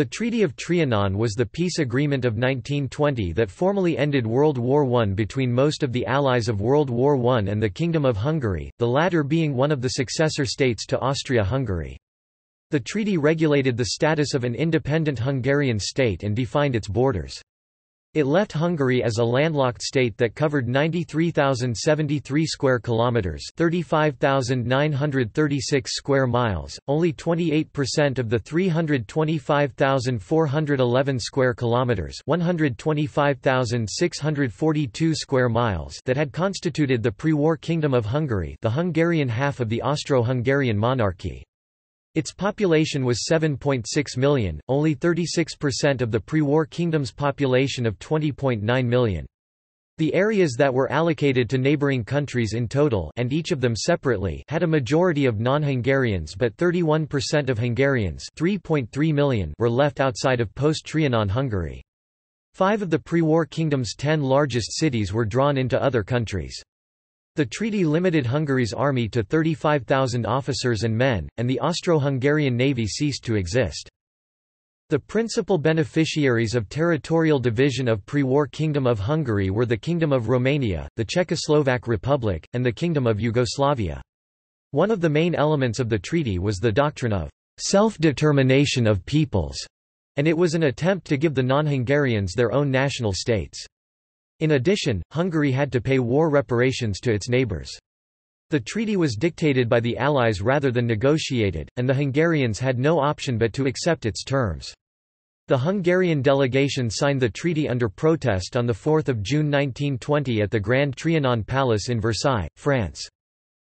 The Treaty of Trianon was the peace agreement of 1920 that formally ended World War I between most of the allies of World War I and the Kingdom of Hungary, the latter being one of the successor states to Austria-Hungary. The treaty regulated the status of an independent Hungarian state and defined its borders. It left Hungary as a landlocked state that covered 93,073 square kilometers, 35,936 square miles, only 28% of the 325,411 square kilometers, 125,642 square miles that had constituted the pre-war Kingdom of Hungary, the Hungarian half of the Austro-Hungarian monarchy. Its population was 7.6 million, only 36% of the pre-war kingdom's population of 20.9 million. The areas that were allocated to neighboring countries in total and each of them separately had a majority of non-Hungarians but 31% of Hungarians 3.3 million were left outside of post-Trianon Hungary. Five of the pre-war kingdom's ten largest cities were drawn into other countries. The treaty limited Hungary's army to 35,000 officers and men, and the Austro-Hungarian navy ceased to exist. The principal beneficiaries of territorial division of pre-war Kingdom of Hungary were the Kingdom of Romania, the Czechoslovak Republic, and the Kingdom of Yugoslavia. One of the main elements of the treaty was the doctrine of self-determination of peoples, and it was an attempt to give the non-Hungarians their own national states. In addition, Hungary had to pay war reparations to its neighbours. The treaty was dictated by the Allies rather than negotiated, and the Hungarians had no option but to accept its terms. The Hungarian delegation signed the treaty under protest on 4 June 1920 at the Grand Trianon Palace in Versailles, France.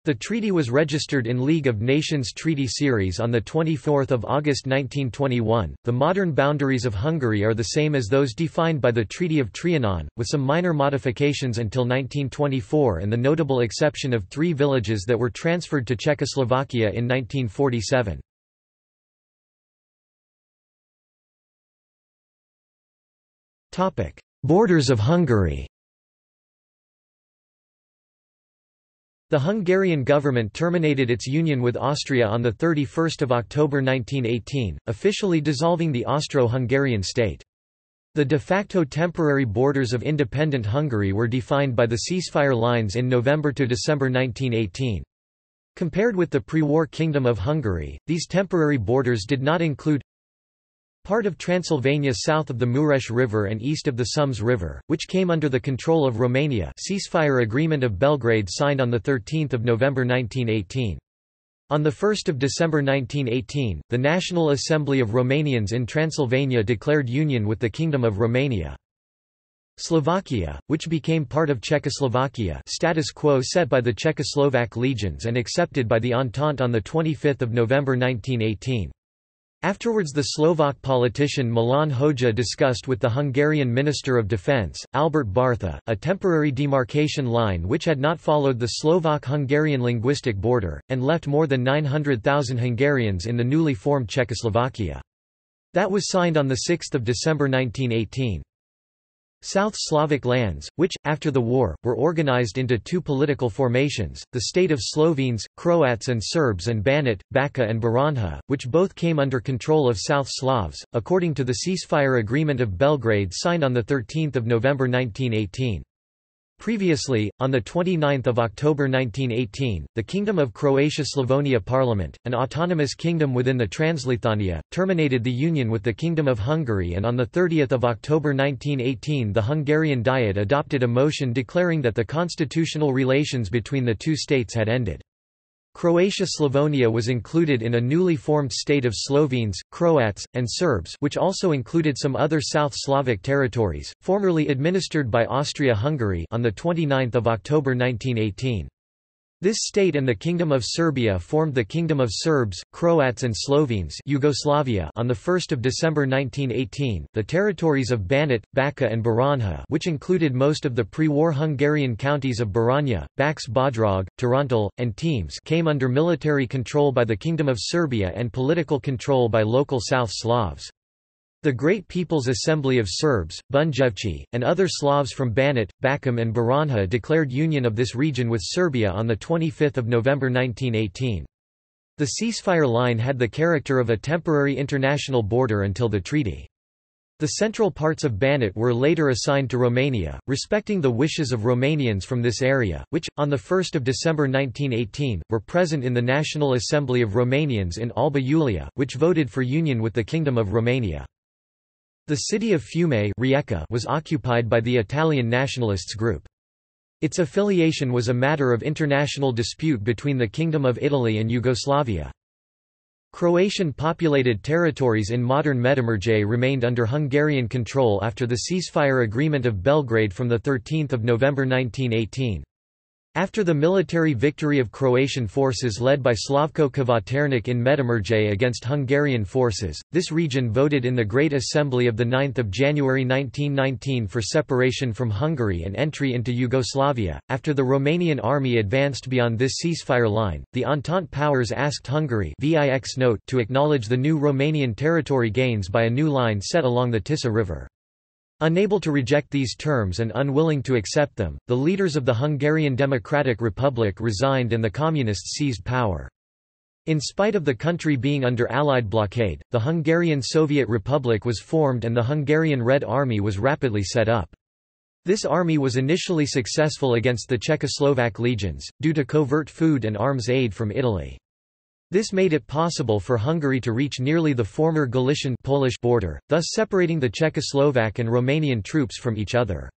The treaty was registered in League of Nations Treaty Series on 24 August 1921. The modern boundaries of Hungary are the same as those defined by the Treaty of Trianon, with some minor modifications until 1924 and the notable exception of three villages that were transferred to Czechoslovakia in 1947. Borders of Hungary The Hungarian government terminated its union with Austria on 31 October 1918, officially dissolving the Austro-Hungarian state. The de facto temporary borders of independent Hungary were defined by the ceasefire lines in November to December 1918. Compared with the pre-war Kingdom of Hungary, these temporary borders did not include Part of Transylvania south of the Mureș River and east of the Someș River, which came under the control of Romania ceasefire agreement of Belgrade signed on 13 November 1918. On 1 December 1918, the National Assembly of Romanians in Transylvania declared union with the Kingdom of Romania. Slovakia, which became part of Czechoslovakia status quo set by the Czechoslovak legions and accepted by the Entente on 25 November 1918. Afterwards the Slovak politician Milan Hodža discussed with the Hungarian Minister of Defence, Albert Bartha, a temporary demarcation line which had not followed the Slovak-Hungarian linguistic border, and left more than 900,000 Hungarians in the newly formed Czechoslovakia. That was signed on 6 December 1918. South Slavic lands, which, after the war, were organized into two political formations, the state of Slovenes, Croats and Serbs and Banat, Bačka and Baranja, which both came under control of South Slavs, according to the ceasefire agreement of Belgrade signed on 13 November 1918. Previously, on 29 October 1918, the Kingdom of Croatia-Slavonia Parliament, an autonomous kingdom within the Transleithania, terminated the union with the Kingdom of Hungary and on 30 October 1918 the Hungarian Diet adopted a motion declaring that the constitutional relations between the two states had ended. Croatia-Slavonia was included in a newly formed state of Slovenes, Croats, and Serbs which also included some other South Slavic territories, formerly administered by Austria-Hungary on 29 October 1918. This state and the Kingdom of Serbia formed the Kingdom of Serbs, Croats and Slovenes Yugoslavia on 1 December 1918. The territories of Banat, Bačka and Baranja which included most of the pre-war Hungarian counties of Baranja, Bacs Bodrog, Torontal, and Temes came under military control by the Kingdom of Serbia and political control by local South Slavs. The Great People's Assembly of Serbs, Bunjevci, and other Slavs from Banat, Bačka and Baranja declared union of this region with Serbia on 25 November 1918. The ceasefire line had the character of a temporary international border until the treaty. The central parts of Banat were later assigned to Romania, respecting the wishes of Romanians from this area, which, on 1 December 1918, were present in the National Assembly of Romanians in Alba Iulia, which voted for union with the Kingdom of Romania. The city of Fiume was occupied by the Italian nationalists group. Its affiliation was a matter of international dispute between the Kingdom of Italy and Yugoslavia. Croatian-populated territories in modern Međimurje remained under Hungarian control after the ceasefire agreement of Belgrade from 13 November 1918. After the military victory of Croatian forces led by Slavko Kvaternik in Međimurje against Hungarian forces, this region voted in the Great Assembly of 9 January 1919 for separation from Hungary and entry into Yugoslavia. After the Romanian army advanced beyond this ceasefire line, the Entente powers asked Hungary to acknowledge the new Romanian territory gains by a new line set along the Tisza River. Unable to reject these terms and unwilling to accept them, the leaders of the Hungarian Democratic Republic resigned and the Communists seized power. In spite of the country being under Allied blockade, the Hungarian Soviet Republic was formed and the Hungarian Red Army was rapidly set up. This army was initially successful against the Czechoslovak legions, due to covert food and arms aid from Italy. This made it possible for Hungary to reach nearly the former Galician Polish border, thus separating the Czechoslovak and Romanian troops from each other.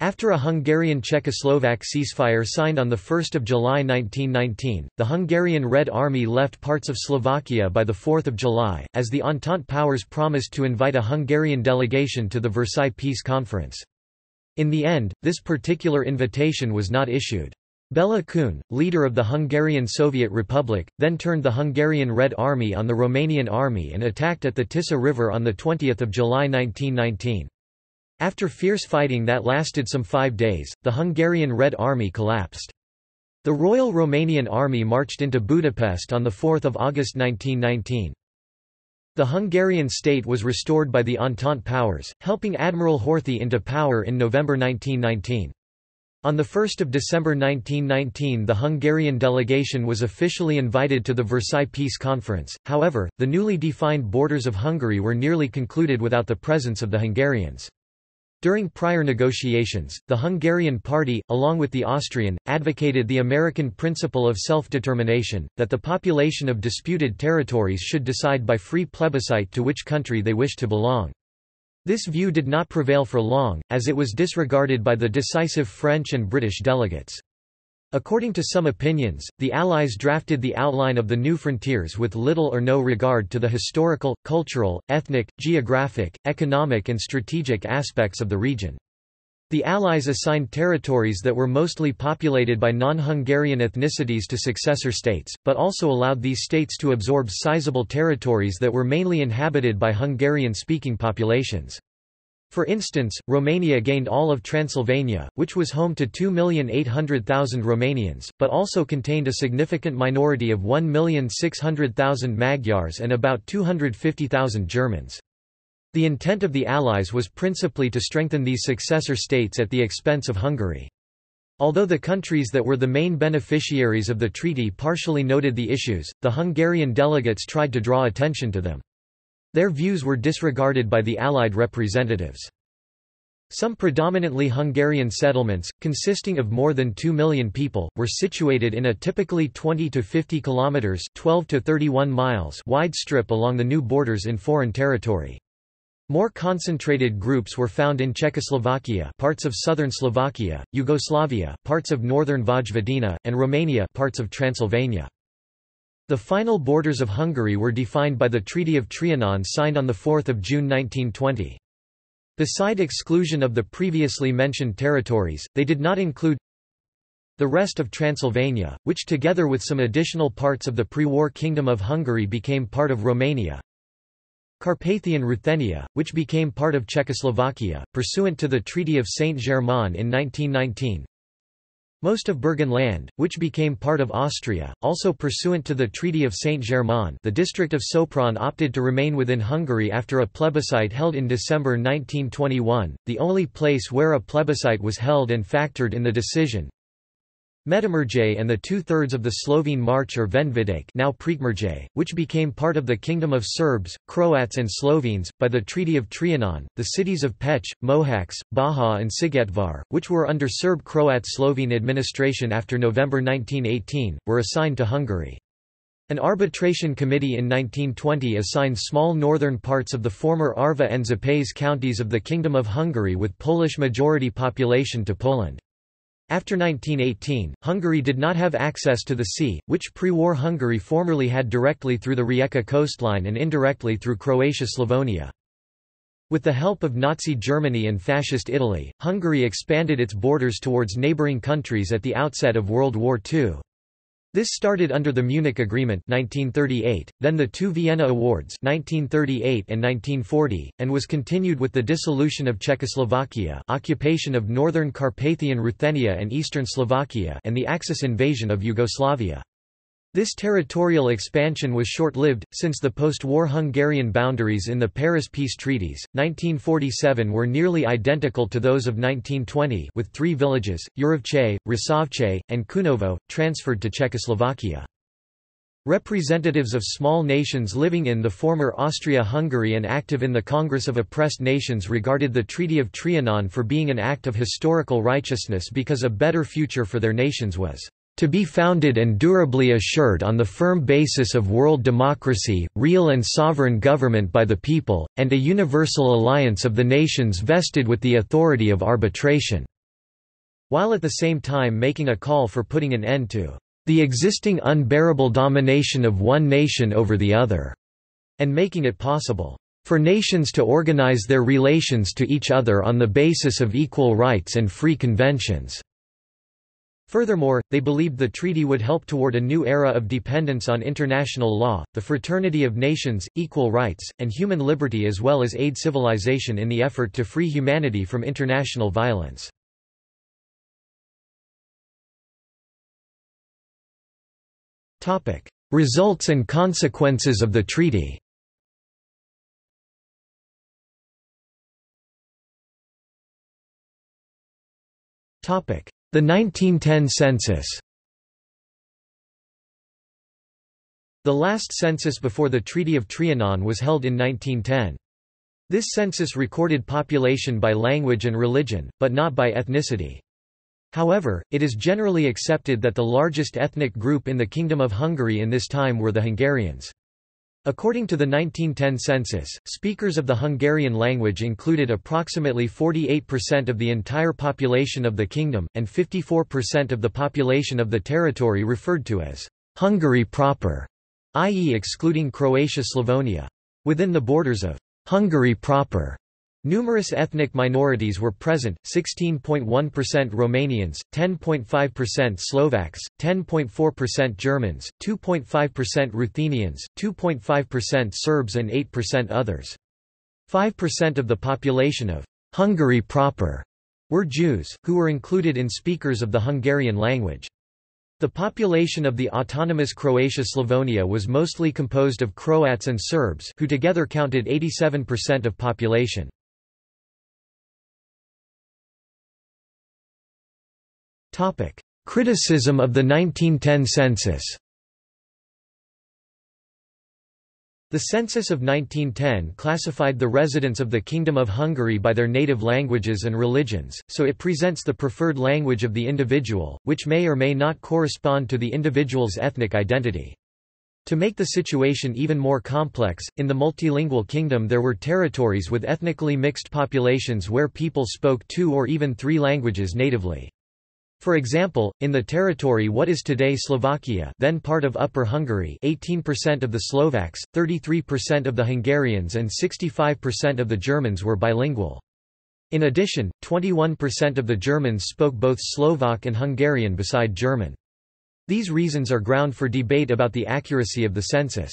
After a Hungarian-Czechoslovak ceasefire signed on 1 July 1919, the Hungarian Red Army left parts of Slovakia by 4 July, as the Entente powers promised to invite a Hungarian delegation to the Versailles Peace Conference. In the end, this particular invitation was not issued. Bela Kun, leader of the Hungarian Soviet Republic, then turned the Hungarian Red Army on the Romanian army and attacked at the Tisza River on 20 July 1919. After fierce fighting that lasted some five days, the Hungarian Red Army collapsed. The Royal Romanian Army marched into Budapest on 4 August 1919. The Hungarian state was restored by the Entente powers, helping Admiral Horthy into power in November 1919. On 1 December 1919 the Hungarian delegation was officially invited to the Versailles Peace Conference, however, the newly defined borders of Hungary were nearly concluded without the presence of the Hungarians. During prior negotiations, the Hungarian party, along with the Austrian, advocated the American principle of self-determination, that the population of disputed territories should decide by free plebiscite to which country they wish to belong. This view did not prevail for long, as it was disregarded by the decisive French and British delegates. According to some opinions, the Allies drafted the outline of the new frontiers with little or no regard to the historical, cultural, ethnic, geographic, economic and strategic aspects of the region. The Allies assigned territories that were mostly populated by non-Hungarian ethnicities to successor states, but also allowed these states to absorb sizable territories that were mainly inhabited by Hungarian-speaking populations. For instance, Romania gained all of Transylvania, which was home to 2,800,000 Romanians, but also contained a significant minority of 1,600,000 Magyars and about 250,000 Germans. The intent of the Allies was principally to strengthen these successor states at the expense of Hungary. Although the countries that were the main beneficiaries of the treaty partially noted the issues, the Hungarian delegates tried to draw attention to them. Their views were disregarded by the Allied representatives. Some predominantly Hungarian settlements, consisting of more than 2 million people, were situated in a typically 20 to 50 kilometers (12 to 31 miles) wide strip along the new borders in foreign territory. More concentrated groups were found in Czechoslovakia parts of southern Slovakia, Yugoslavia parts of northern Vojvodina, and Romania parts of Transylvania. The final borders of Hungary were defined by the Treaty of Trianon signed on 4 June 1920. Beside exclusion of the previously mentioned territories, they did not include the rest of Transylvania, which together with some additional parts of the pre-war Kingdom of Hungary became part of Romania, Carpathian Ruthenia, which became part of Czechoslovakia, pursuant to the Treaty of Saint-Germain in 1919. Most of Burgenland, which became part of Austria, also pursuant to the Treaty of Saint-Germain the district of Sopron opted to remain within Hungary after a plebiscite held in December 1921, the only place where a plebiscite was held and factored in the decision. Medimurje and the two-thirds of the Slovene March or Vendvidék now Prekmurje, which became part of the Kingdom of Serbs, Croats and Slovenes, by the Treaty of Trianon, the cities of Pécs, Mohacs, Baja and Szigetvár, which were under Serb-Croat Slovene administration after November 1918, were assigned to Hungary. An arbitration committee in 1920 assigned small northern parts of the former Arva and Szepes counties of the Kingdom of Hungary with Polish majority population to Poland. After 1918, Hungary did not have access to the sea, which pre-war Hungary formerly had directly through the Rijeka coastline and indirectly through Croatia-Slavonia. With the help of Nazi Germany and Fascist Italy, Hungary expanded its borders towards neighboring countries at the outset of World War II. This started under the Munich Agreement 1938, then the two Vienna Awards 1938 and 1940, and was continued with the dissolution of Czechoslovakia occupation of northern Carpathian Ruthenia and eastern Slovakia and the Axis invasion of Yugoslavia. This territorial expansion was short-lived, since the post-war Hungarian boundaries in the Paris peace treaties, 1947 were nearly identical to those of 1920 with three villages, Jarovce, Rusovce, and Čunovo, transferred to Czechoslovakia. Representatives of small nations living in the former Austria-Hungary and active in the Congress of Oppressed Nations regarded the Treaty of Trianon for being an act of historical righteousness because a better future for their nations was to be founded and durably assured on the firm basis of world democracy, real and sovereign government by the people, and a universal alliance of the nations vested with the authority of arbitration." While at the same time making a call for putting an end to the existing unbearable domination of one nation over the other, and making it possible for nations to organize their relations to each other on the basis of equal rights and free conventions. Furthermore, they believed the treaty would help toward a new era of dependence on international law, the fraternity of nations, equal rights, and human liberty as well as aid civilization in the effort to free humanity from international violence. Results and consequences of the treaty. Topic: the 1910 census The last census before the Treaty of Trianon was held in 1910. This census recorded population by language and religion, but not by ethnicity. However, it is generally accepted that the largest ethnic group in the Kingdom of Hungary in this time were the Hungarians. According to the 1910 census, speakers of the Hungarian language included approximately 48% of the entire population of the kingdom, and 54% of the population of the territory referred to as Hungary proper, i.e. excluding Croatia-Slavonia. Within the borders of Hungary proper, Numerous ethnic minorities were present, 16.1% Romanians, 10.5% Slovaks, 10.4% Germans, 2.5% Ruthenians, 2.5% Serbs and 8% others. 5% of the population of Hungary proper were Jews, who were included in speakers of the Hungarian language. The population of the autonomous Croatia-Slavonia was mostly composed of Croats and Serbs who together counted 87% of population. Criticism of the 1910 census. The census of 1910 classified the residents of the Kingdom of Hungary by their native languages and religions, so it presents the preferred language of the individual, which may or may not correspond to the individual's ethnic identity. To make the situation even more complex, in the multilingual kingdom there were territories with ethnically mixed populations where people spoke two or even three languages natively. For example, in the territory what is today Slovakia then part of Upper Hungary 18% of the Slovaks, 33% of the Hungarians and 65% of the Germans were bilingual. In addition, 21% of the Germans spoke both Slovak and Hungarian beside German. These reasons are ground for debate about the accuracy of the census.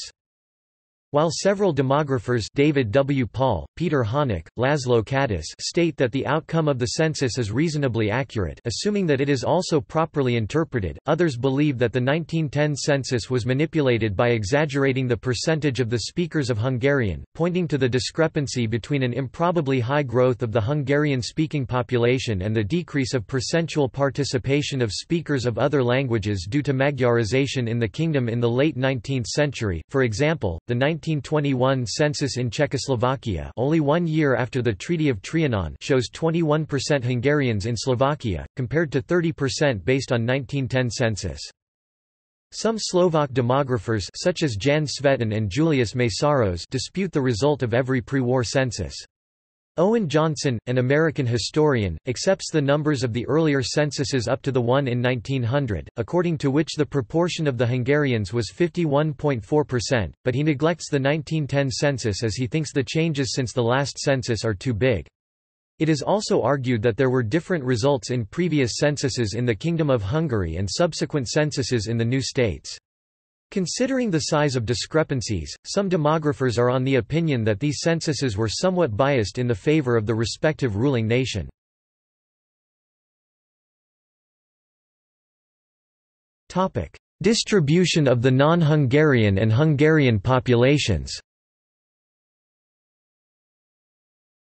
While several demographers David W. Paul, Peter Hanák, Laszlo Katus state that the outcome of the census is reasonably accurate assuming that it is also properly interpreted, others believe that the 1910 census was manipulated by exaggerating the percentage of the speakers of Hungarian, pointing to the discrepancy between an improbably high growth of the Hungarian-speaking population and the decrease of percentual participation of speakers of other languages due to Magyarization in the kingdom in the late 19th century. For example, the 1921 census in Czechoslovakia only one year after the Treaty of Trianon shows 21% Hungarians in Slovakia, compared to 30% based on 1910 census. Some Slovak demographers such as Jan Svetoň and Julius Mesaros dispute the result of every pre-war census. Owen Johnson, an American historian, accepts the numbers of the earlier censuses up to the one in 1900, according to which the proportion of the Hungarians was 51.4%, but he neglects the 1910 census as he thinks the changes since the last census are too big. It is also argued that there were different results in previous censuses in the Kingdom of Hungary and subsequent censuses in the new states. Considering the size of discrepancies, some demographers are on the opinion that these censuses were somewhat biased in the favor of the respective ruling nation. Distribution of the non-Hungarian and Hungarian populations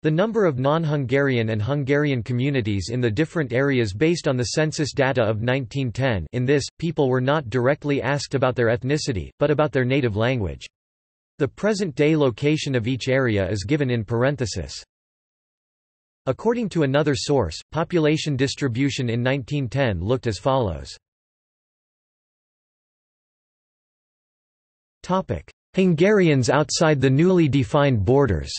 The number of non-Hungarian and Hungarian communities in the different areas based on the census data of 1910 in this, people were not directly asked about their ethnicity, but about their native language. The present-day location of each area is given in parenthesis. According to another source, population distribution in 1910 looked as follows. Hungarians outside the newly defined borders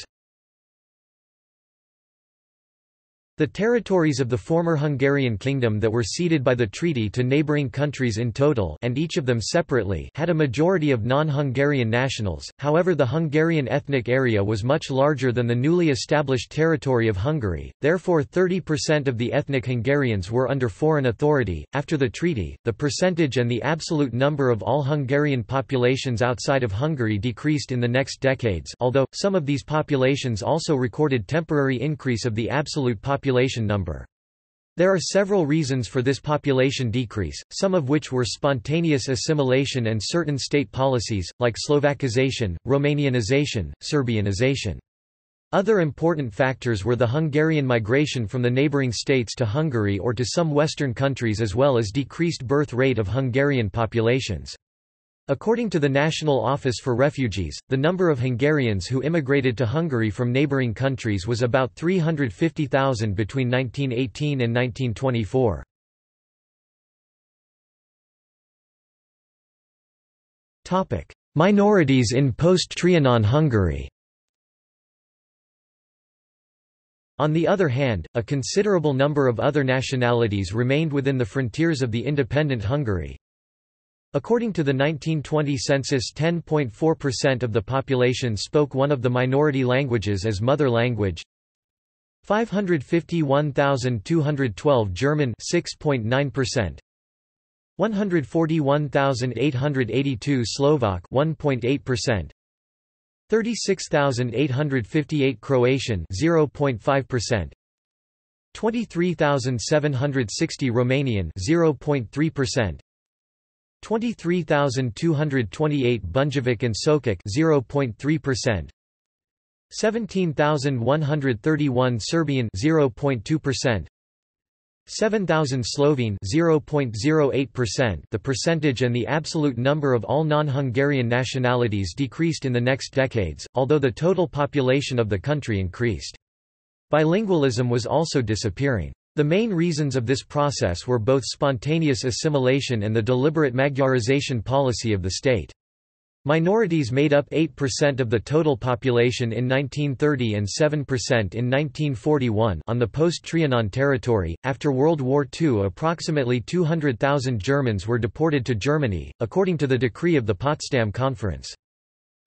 The territories of the former Hungarian kingdom that were ceded by the treaty to neighbouring countries in total and each of them separately had a majority of non-Hungarian nationals, however the Hungarian ethnic area was much larger than the newly established territory of Hungary, therefore 30% of the ethnic Hungarians were under foreign authority. After the treaty, the percentage and the absolute number of all Hungarian populations outside of Hungary decreased in the next decades although, some of these populations also recorded temporary increase of the absolute population population number. There are several reasons for this population decrease, some of which were spontaneous assimilation and certain state policies, like Slovakization, Romanianization, Serbianization. Other important factors were the Hungarian migration from the neighbouring states to Hungary or to some Western countries as well as decreased birth rate of Hungarian populations. According to the National Office for Refugees, the number of Hungarians who immigrated to Hungary from neighbouring countries was about 350,000 between 1918 and 1924. Minorities in post-Trianon Hungary On the other hand, a considerable number of other nationalities remained within the frontiers of the independent Hungary. According to the 1920 census 10.4% of the population spoke one of the minority languages as mother language. 551,212 German 6.9% 141,882 Slovak 1.8% 36,858 Croatian 0.5% 23,760 Romanian 0.3% 23,228 Bunjevac and Šokac 0.3%. 17,131 Serbian 0.2%. 7,000 Slovene 0.08%. The percentage and the absolute number of all non-Hungarian nationalities decreased in the next decades, although the total population of the country increased. Bilingualism was also disappearing. The main reasons of this process were both spontaneous assimilation and the deliberate Magyarization policy of the state. Minorities made up 8% of the total population in 1930 and 7% in 1941 on the post-Trianon territory. After World War II, approximately 200,000 Germans were deported to Germany, according to the decree of the Potsdam Conference.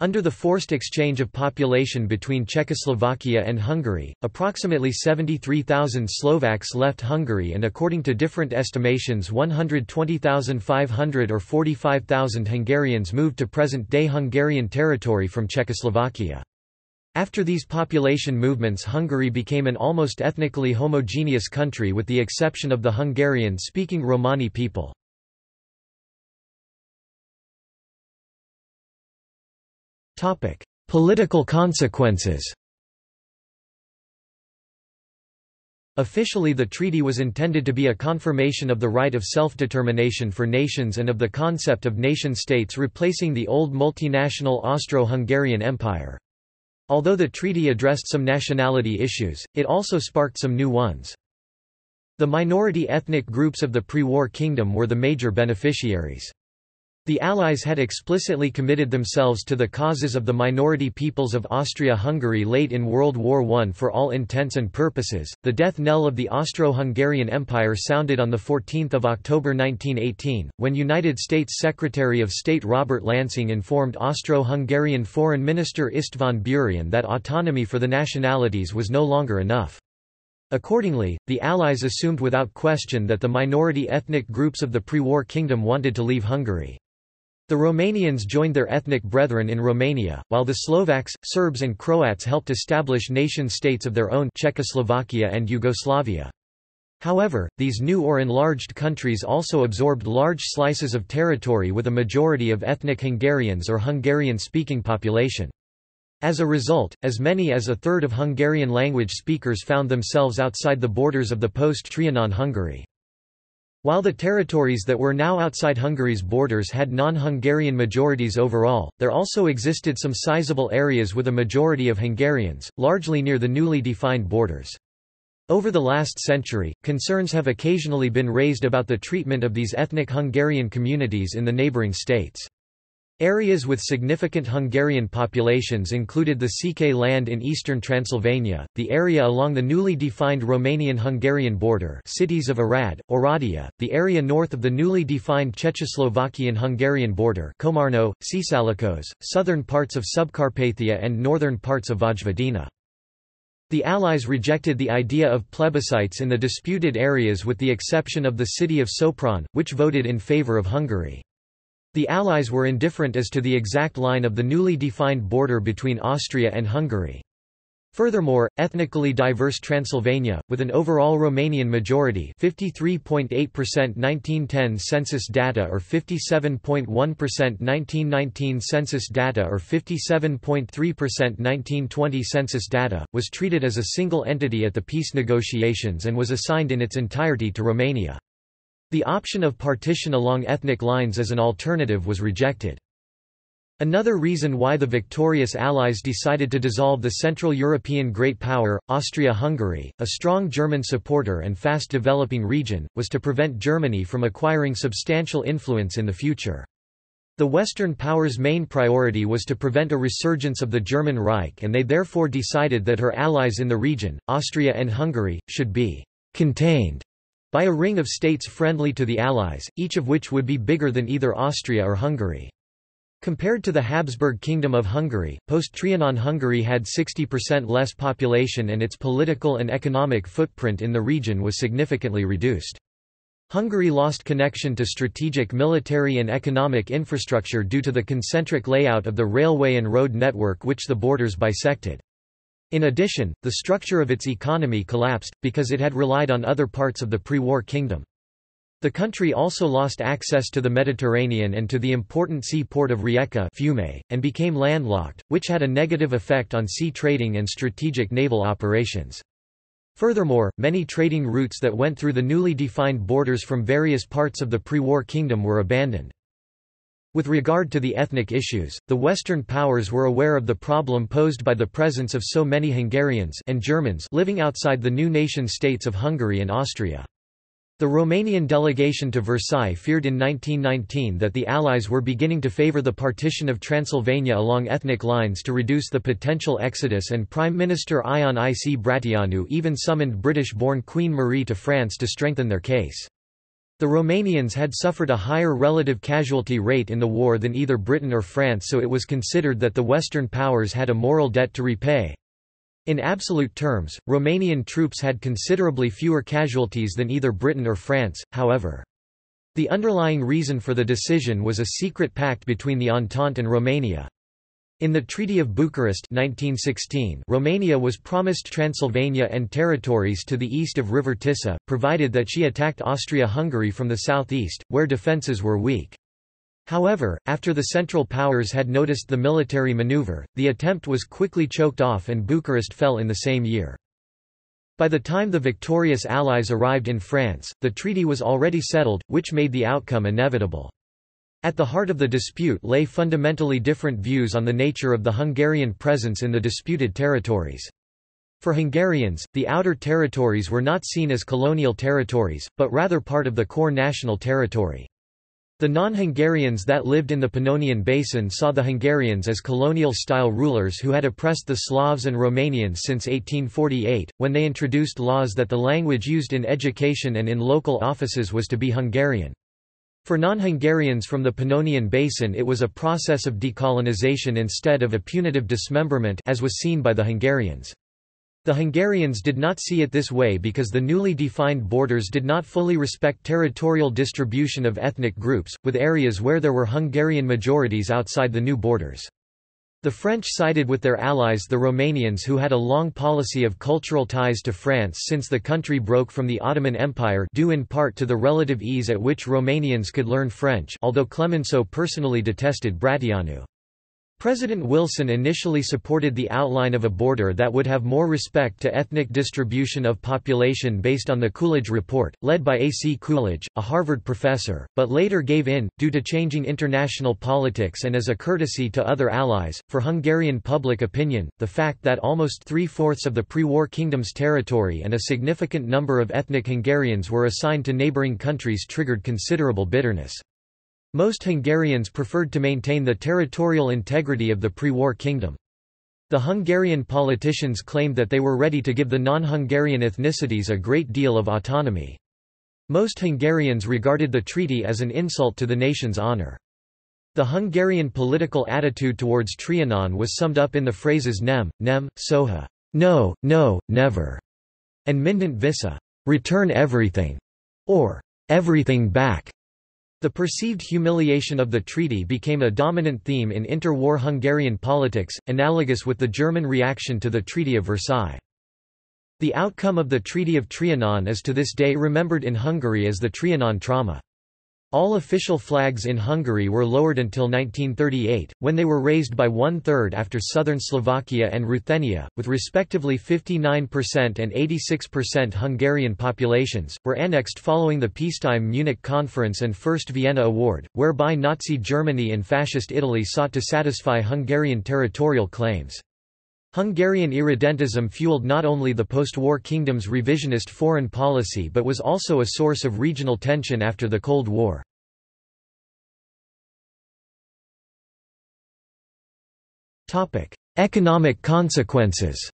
Under the forced exchange of population between Czechoslovakia and Hungary, approximately 73,000 Slovaks left Hungary and according to different estimations 120,500 or 45,000 Hungarians moved to present-day Hungarian territory from Czechoslovakia. After these population movements Hungary became an almost ethnically homogeneous country with the exception of the Hungarian-speaking Romani people. Political consequences Officially the treaty was intended to be a confirmation of the right of self-determination for nations and of the concept of nation-states replacing the old multinational Austro-Hungarian Empire. Although the treaty addressed some nationality issues, it also sparked some new ones. The minority ethnic groups of the pre-war kingdom were the major beneficiaries. The Allies had explicitly committed themselves to the causes of the minority peoples of Austria-Hungary late in World War I for all intents and purposes. The death knell of the Austro-Hungarian Empire sounded on the 14th of October 1918, when United States Secretary of State Robert Lansing informed Austro-Hungarian Foreign Minister István Burian that autonomy for the nationalities was no longer enough. Accordingly, the Allies assumed without question that the minority ethnic groups of the pre-war kingdom wanted to leave Hungary. The Romanians joined their ethnic brethren in Romania, while the Slovaks, Serbs and Croats helped establish nation-states of their own Czechoslovakia and Yugoslavia. However, these new or enlarged countries also absorbed large slices of territory with a majority of ethnic Hungarians or Hungarian-speaking population. As a result, as many as a third of Hungarian language speakers found themselves outside the borders of the post-Trianon Hungary. While the territories that were now outside Hungary's borders had non-Hungarian majorities overall, there also existed some sizable areas with a majority of Hungarians, largely near the newly defined borders. Over the last century, concerns have occasionally been raised about the treatment of these ethnic Hungarian communities in the neighboring states. Areas with significant Hungarian populations included the Székely land in eastern Transylvania, the area along the newly defined Romanian-Hungarian border cities of Arad, Oradea, the area north of the newly defined Czechoslovakian-Hungarian border Komarno, Csallóköz, southern parts of Subcarpathia and northern parts of Vojvodina. The Allies rejected the idea of plebiscites in the disputed areas with the exception of the city of Sopron, which voted in favour of Hungary. The Allies were indifferent as to the exact line of the newly defined border between Austria and Hungary. Furthermore, ethnically diverse Transylvania, with an overall Romanian majority 53.8% 1910 census data or 57.1% 1919 census data or 57.3% 1920 census data, was treated as a single entity at the peace negotiations and was assigned in its entirety to Romania. The option of partition along ethnic lines as an alternative was rejected. Another reason why the victorious Allies decided to dissolve the Central European great power, Austria-Hungary, a strong German supporter and fast-developing region, was to prevent Germany from acquiring substantial influence in the future. The Western powers' main priority was to prevent a resurgence of the German Reich and they therefore decided that her allies in the region, Austria and Hungary, should be «contained» by a ring of states friendly to the Allies, each of which would be bigger than either Austria or Hungary. Compared to the Habsburg Kingdom of Hungary, post-Trianon Hungary had 60% less population and its political and economic footprint in the region was significantly reduced. Hungary lost connection to strategic military and economic infrastructure due to the concentric layout of the railway and road network which the borders bisected. In addition, the structure of its economy collapsed, because it had relied on other parts of the pre-war kingdom. The country also lost access to the Mediterranean and to the important seaport of Rijeka Fiume, and became landlocked, which had a negative effect on sea trading and strategic naval operations. Furthermore, many trading routes that went through the newly defined borders from various parts of the pre-war kingdom were abandoned. With regard to the ethnic issues, the Western powers were aware of the problem posed by the presence of so many Hungarians and Germans living outside the new nation-states of Hungary and Austria. The Romanian delegation to Versailles feared in 1919 that the Allies were beginning to favour the partition of Transylvania along ethnic lines to reduce the potential exodus and Prime Minister Ion I. C. Brătianu even summoned British-born Queen Marie to France to strengthen their case. The Romanians had suffered a higher relative casualty rate in the war than either Britain or France so it was considered that the Western powers had a moral debt to repay. In absolute terms, Romanian troops had considerably fewer casualties than either Britain or France, however. The underlying reason for the decision was a secret pact between the Entente and Romania. In the Treaty of Bucharest 1916, Romania was promised Transylvania and territories to the east of River Tisa, provided that she attacked Austria-Hungary from the southeast, where defences were weak. However, after the Central Powers had noticed the military maneuver, the attempt was quickly choked off and Bucharest fell in the same year. By the time the victorious Allies arrived in France, the treaty was already settled, which made the outcome inevitable. At the heart of the dispute lay fundamentally different views on the nature of the Hungarian presence in the disputed territories. For Hungarians, the outer territories were not seen as colonial territories, but rather part of the core national territory. The non-Hungarians that lived in the Pannonian Basin saw the Hungarians as colonial-style rulers who had oppressed the Slavs and Romanians since 1848, when they introduced laws that the language used in education and in local offices was to be Hungarian. For non-Hungarians from the Pannonian Basin it was a process of decolonization instead of a punitive dismemberment as was seen by the Hungarians. The Hungarians did not see it this way because the newly defined borders did not fully respect territorial distribution of ethnic groups, with areas where there were Hungarian majorities outside the new borders. The French sided with their allies the Romanians who had a long policy of cultural ties to France since the country broke from the Ottoman Empire due in part to the relative ease at which Romanians could learn French although Clemenceau personally detested Brătianu. President Wilson initially supported the outline of a border that would have more respect to ethnic distribution of population based on the Coolidge Report, led by A. C. Coolidge, a Harvard professor, but later gave in, due to changing international politics and as a courtesy to other allies. For Hungarian public opinion, the fact that almost three-fourths of the pre-war kingdom's territory and a significant number of ethnic Hungarians were assigned to neighboring countries triggered considerable bitterness. Most Hungarians preferred to maintain the territorial integrity of the pre-war kingdom. The Hungarian politicians claimed that they were ready to give the non-Hungarian ethnicities a great deal of autonomy. Most Hungarians regarded the treaty as an insult to the nation's honor. The Hungarian political attitude towards Trianon was summed up in the phrases nem, nem, soha, no, no, never, and mindent vissza, return everything, or everything back. The perceived humiliation of the treaty became a dominant theme in interwar Hungarian politics, analogous with the German reaction to the Treaty of Versailles. The outcome of the Treaty of Trianon is to this day remembered in Hungary as the Trianon trauma. All official flags in Hungary were lowered until 1938, when they were raised by one-third after southern Slovakia and Ruthenia, with respectively 59% and 86% Hungarian populations, were annexed following the peacetime Munich Conference and First Vienna Award, whereby Nazi Germany and Fascist Italy sought to satisfy Hungarian territorial claims. Hungarian irredentism fueled not only the post-war kingdom's revisionist foreign policy but was also a source of regional tension after the Cold War. Economic consequences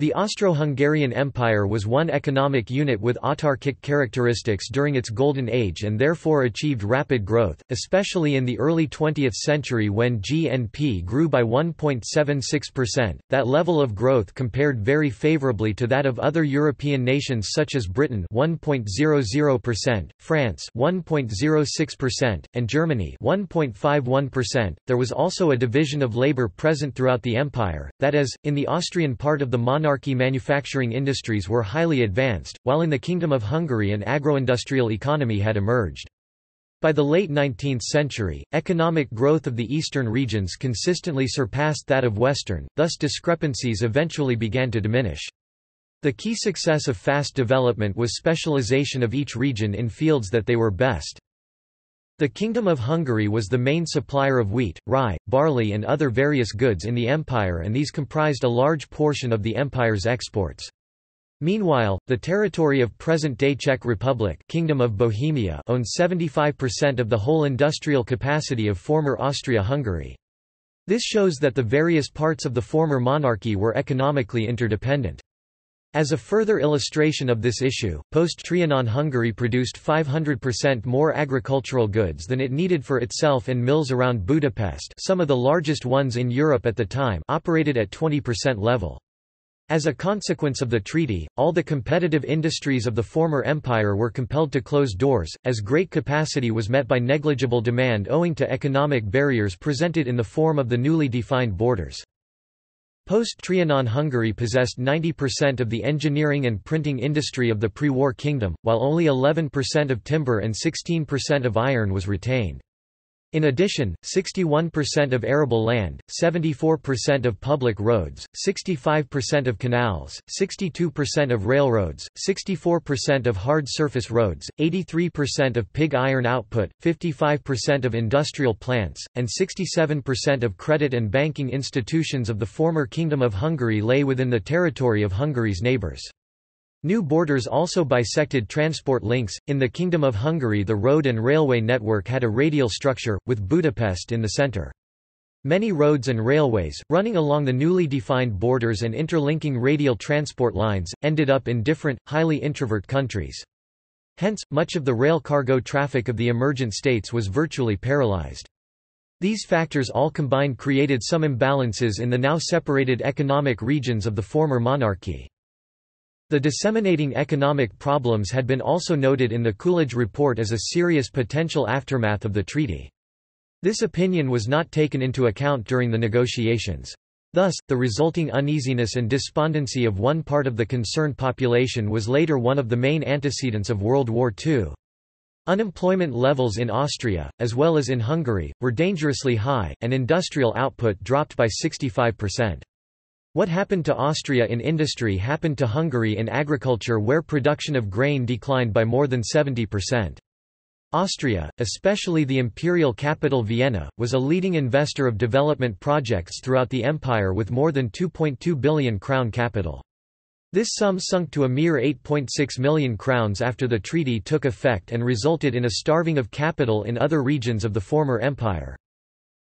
The Austro-Hungarian Empire was one economic unit with autarkic characteristics during its golden age and therefore achieved rapid growth, especially in the early 20th century when GNP grew by 1.76%. That level of growth compared very favorably to that of other European nations such as Britain 1.00%, France 1.06%, and Germany 1.51%. There was also a division of labor present throughout the empire, that is, in the Austrian part of the monarchy monarchy manufacturing industries were highly advanced, while in the Kingdom of Hungary an agroindustrial economy had emerged. By the late 19th century, economic growth of the eastern regions consistently surpassed that of western, thus discrepancies eventually began to diminish. The key success of fast development was specialization of each region in fields that they were best. The Kingdom of Hungary was the main supplier of wheat, rye, barley and other various goods in the empire and these comprised a large portion of the empire's exports. Meanwhile, the territory of present-day Czech Republic Kingdom of Bohemia owned 75% of the whole industrial capacity of former Austria-Hungary. This shows that the various parts of the former monarchy were economically interdependent. As a further illustration of this issue, post-Trianon Hungary produced 500% more agricultural goods than it needed for itself and mills around Budapest some of the largest ones in Europe at the time operated at 20% level. As a consequence of the treaty, all the competitive industries of the former empire were compelled to close doors, as great capacity was met by negligible demand owing to economic barriers presented in the form of the newly defined borders. Post-Trianon Hungary possessed 90% of the engineering and printing industry of the pre-war kingdom, while only 11% of timber and 16% of iron was retained. In addition, 61% of arable land, 74% of public roads, 65% of canals, 62% of railroads, 64% of hard surface roads, 83% of pig iron output, 55% of industrial plants, and 67% of credit and banking institutions of the former Kingdom of Hungary lay within the territory of Hungary's neighbours. New borders also bisected transport links. In the Kingdom of Hungary, the road and railway network had a radial structure, with Budapest in the center. Many roads and railways, running along the newly defined borders and interlinking radial transport lines, ended up in different, highly introvert countries. Hence, much of the rail cargo traffic of the emergent states was virtually paralyzed. These factors all combined created some imbalances in the now separated economic regions of the former monarchy. The disseminating economic problems had been also noted in the Coolidge Report as a serious potential aftermath of the treaty. This opinion was not taken into account during the negotiations. Thus, the resulting uneasiness and despondency of one part of the concerned population was later one of the main antecedents of World War II. Unemployment levels in Austria, as well as in Hungary, were dangerously high, and industrial output dropped by 65%. What happened to Austria in industry happened to Hungary in agriculture where production of grain declined by more than 70%. Austria, especially the imperial capital Vienna, was a leading investor of development projects throughout the empire with more than 2.2 billion crown capital. This sum sunk to a mere 8.6 million crowns after the treaty took effect and resulted in a starving of capital in other regions of the former empire.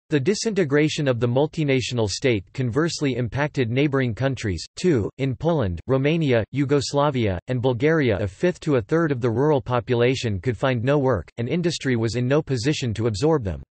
The disintegration of the multinational state conversely impacted neighboring countries, too. In Poland, Romania, Yugoslavia, and Bulgaria, a fifth to a third of the rural population could find no work, and industry was in no position to absorb them.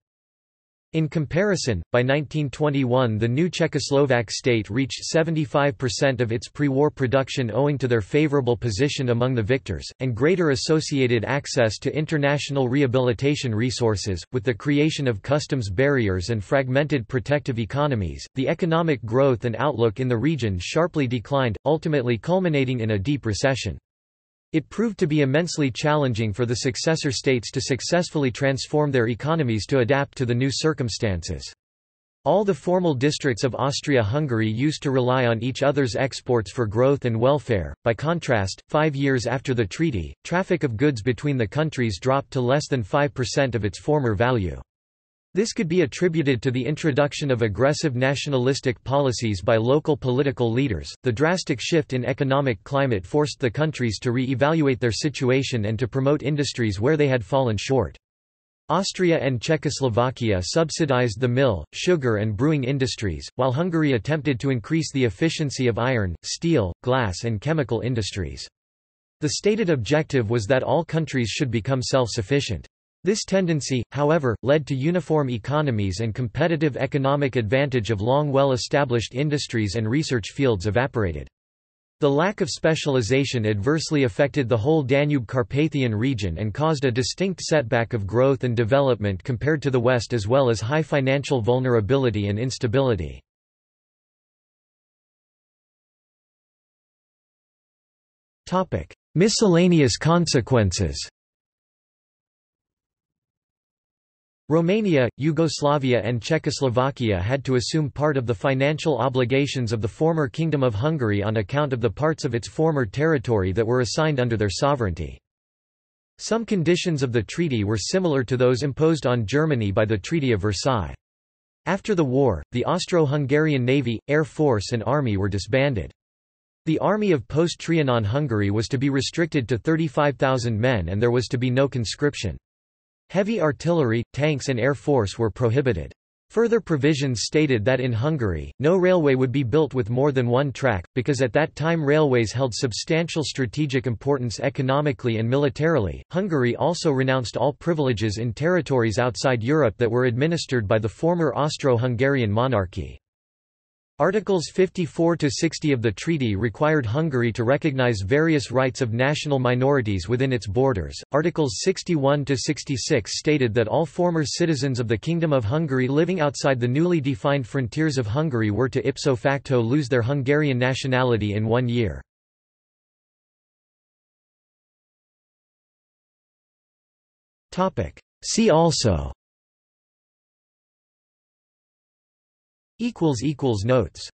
In comparison, by 1921 the new Czechoslovak state reached 75% of its pre-war production owing to their favorable position among the victors, and greater associated access to international rehabilitation resources. With the creation of customs barriers and fragmented protective economies, the economic growth and outlook in the region sharply declined, ultimately culminating in a deep recession. It proved to be immensely challenging for the successor states to successfully transform their economies to adapt to the new circumstances. All the formal districts of Austria-Hungary used to rely on each other's exports for growth and welfare. By contrast, five years after the treaty, traffic of goods between the countries dropped to less than 5% of its former value. This could be attributed to the introduction of aggressive nationalistic policies by local political leaders. The drastic shift in economic climate forced the countries to re evaluate their situation and to promote industries where they had fallen short. Austria and Czechoslovakia subsidized the mill, sugar and brewing industries, while Hungary attempted to increase the efficiency of iron, steel, glass and chemical industries. The stated objective was that all countries should become self-sufficient. This tendency, however, led to uniform economies and competitive economic advantage of long well-established industries and research fields evaporated. The lack of specialization adversely affected the whole Danube-Carpathian region and caused a distinct setback of growth and development compared to the West as well as high financial vulnerability and instability. Miscellaneous consequences Romania, Yugoslavia and Czechoslovakia had to assume part of the financial obligations of the former Kingdom of Hungary on account of the parts of its former territory that were assigned under their sovereignty. Some conditions of the treaty were similar to those imposed on Germany by the Treaty of Versailles. After the war, the Austro-Hungarian navy, air force and army were disbanded. The army of post-Trianon Hungary was to be restricted to 35,000 men and there was to be no conscription. Heavy artillery, tanks and air force were prohibited. Further provisions stated that in Hungary, no railway would be built with more than one track, because at that time railways held substantial strategic importance economically and militarily. Hungary also renounced all privileges in territories outside Europe that were administered by the former Austro-Hungarian monarchy. Articles 54–60 of the treaty required Hungary to recognize various rights of national minorities within its borders. Articles 61–66 stated that all former citizens of the Kingdom of Hungary living outside the newly defined frontiers of Hungary were to ipso facto lose their Hungarian nationality in one year. See also Notes